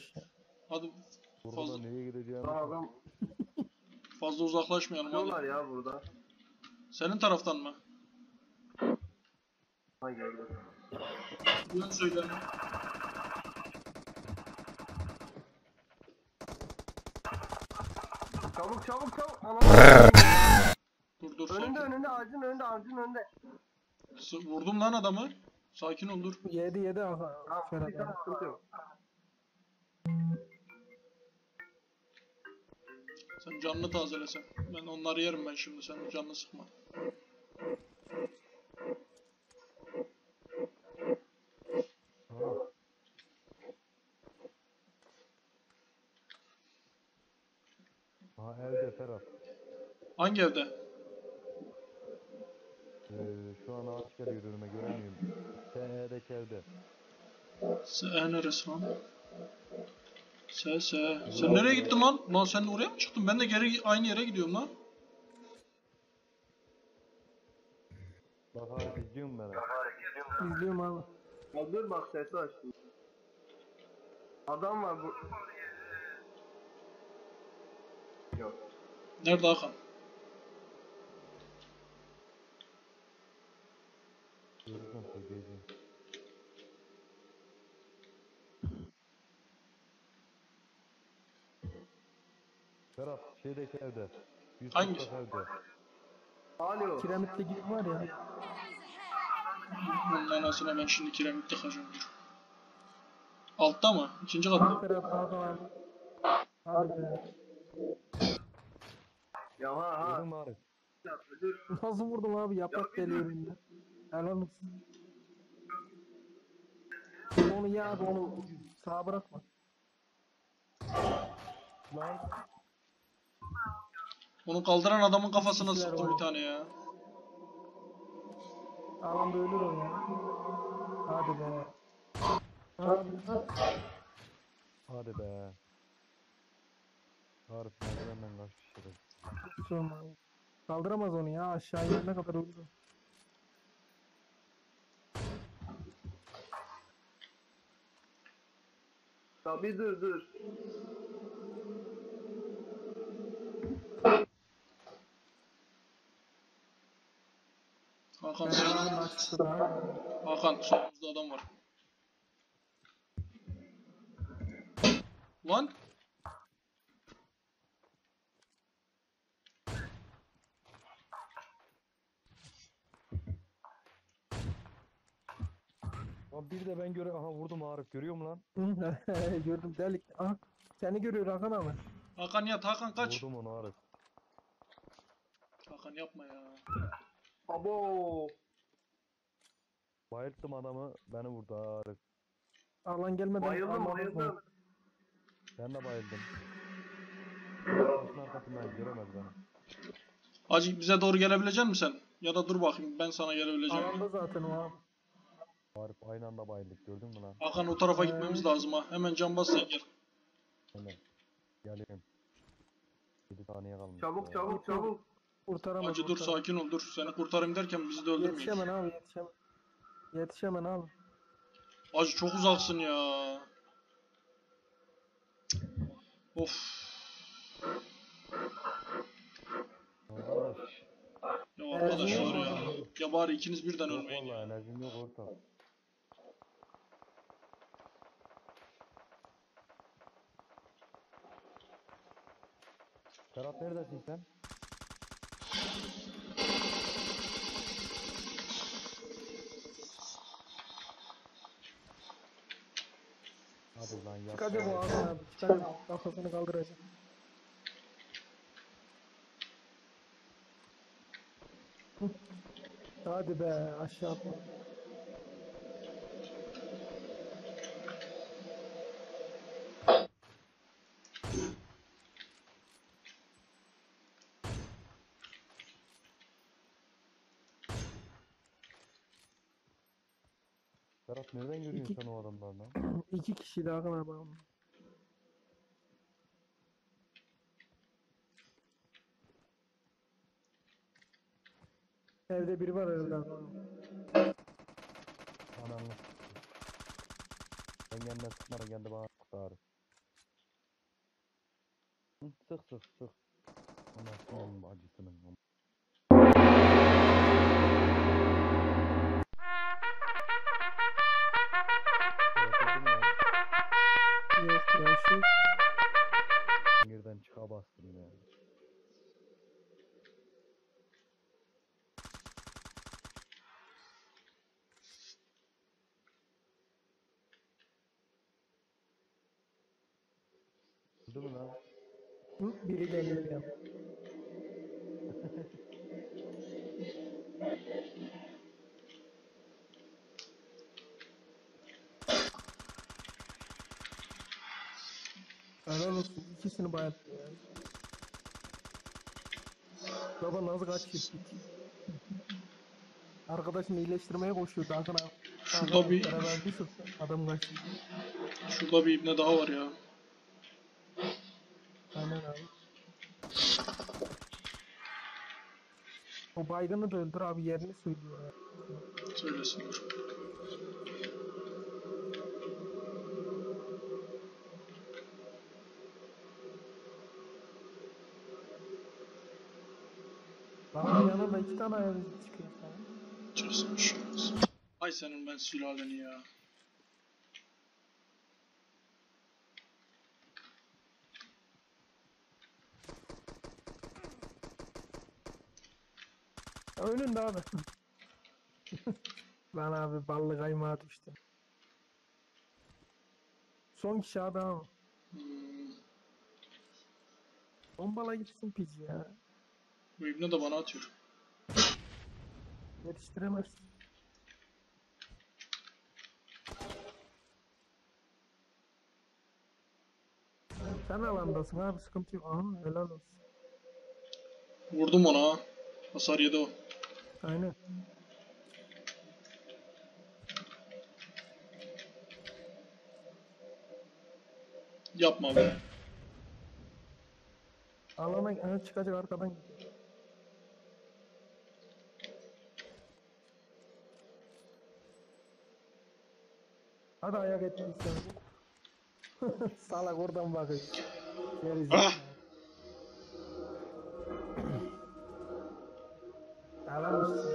yapmış ya. Hadi Burada Fazla- nereye gideceğim? Daha adam fazla uzaklaşmayalım hadi. diyorlar ya burada. Senin taraftan mı? Ha geldi. Yön söyle. Çabuk çabuk çabuk. Anam. Dur dur önünde sakin. önünde ağacın önünde ağacın önünde. S- Vurdum lan adamı. Sakin ol dur. Yedi yedi. Tamam Ferhat bir tane sıkıntı yok. Sen canını tazelesen. Ben onları yerim ben şimdi. Sen canını sıkma. Ha. Ha evde Ferhat. Hangi evde? Ee, şu an geliyor önüme göremiyorum. T'deki evde. Se e, neresi lan? Se se. Sen nereye gittin lan? Lan sen oraya mı çıktın? Ben de geri aynı yere gidiyorum lan. Bak abi izliyorum ben. İzliyorum abi. Ya dur bak sesi açtım. Adam var bu. Yok. Nerede Hakan? Ferhat şeydeki evde. Yusuf Hangi? evde. Alo. Kiremitli gibi var ya. Bunun anasını ben şimdi kiremit tıkacağım dur. Altta mı? İkinci katta. Ferhat Hakan abi. Hadi be. Ya ha ha. Gördün mü Arif? Dur. Nasıl vurdum abi yaprak Ya, geliyor önüne. Helal olsun. Onu ya abi onu sağa bırakma. Lan. Onu kaldıran adamın kafasına Kişiler sıktım var. bir tane ya. Alanda ölür o ya. Hadi be. Hadi. Hadi be. Arif merdivenden. Hiç olmaz. Kaldıramaz onu ya aşağı inene kadar ölür. o. Ya bir dur dur. Hakan. Hakan solumuzda adam var. Lan! Lan bir de ben göre aha vurdum Arif görüyor musun lan? Gördüm delik. Aha, seni görüyor Hakan abi. Hakan yat Hakan kaç. Vurdum onu Arif. Hakan yapma ya. Abo. Bayılttım adamı beni vurdu Arif. Alan gelmeden Bayıldım bayıldım. Ben de bayıldım. Taşın arkasından göremez beni. Bize doğru gelebilecek misin sen? Ya da dur bakayım ben sana gelebileceğim. Alanda zaten o abi. Arif aynı anda bayıldık gördün mü lan? Hakan o tarafa gitmemiz lazım ha. Hemen can bas sen gel. Hemen. Geleyim. 7 saniye kalmış. Çabuk ya. çabuk çabuk. Kurtaramaz. Hacı dur sakin ol dur. Seni kurtarayım derken bizi de öldürmeyin. Yetişemen abi yetişemen. Yetişemen abi. Hacı çok uzaksın ya. Of. Ya arkadaş var ya. Ya bari ikiniz birden ölmeyin ya. vallahi enerjim yok orta. Serhat neredesin sen? Hadi lan yap. Çıkacak o abi. Çıkacak. Kafasını kaldıracak. Hadi be aşağı atma. Serhat nereden görüyorsun İki- sen o adamları lan? İki kişi abi. ama. Evde biri var herhalde. Abi. Ananı. Ben kendime sıkmadım kendi bana sıktı. Hı, Sık sık sık. Anasının acısının. Değil mi lan? Hı, Biri geliyor. Helal olsun. ikisini bayılttı ya. Baba nasıl kaçıyor? Arkadaşını iyileştirmeye koşuyordu. Arkana. Şurada bir-. Adam kaçtı. Şurada bir ibne daha var ya. Aynen abi. O baygını da öldür abi yerini söylüyor. Söylesin dur. Bana yanında iki tane izi çıkıyor sana. Şey olmaz. Ay senin ben sülaleni ya. Önünde abi. Lan abi ballı kaymağa düştü. Son kişi abi ama. Bombala gitsin piç ya. bu ibne de bana atıyor. Yetiştiremez. Sen alandasın abi sıkıntı yok. Aha helal olsun. Vurdum ona. Hasar yedi o. Aynen. Yapma be. Alana aha, çıkacak arkadan. Hadi ayak ettiysen. Salak oradan bakıyor. Ah! Helal olsun.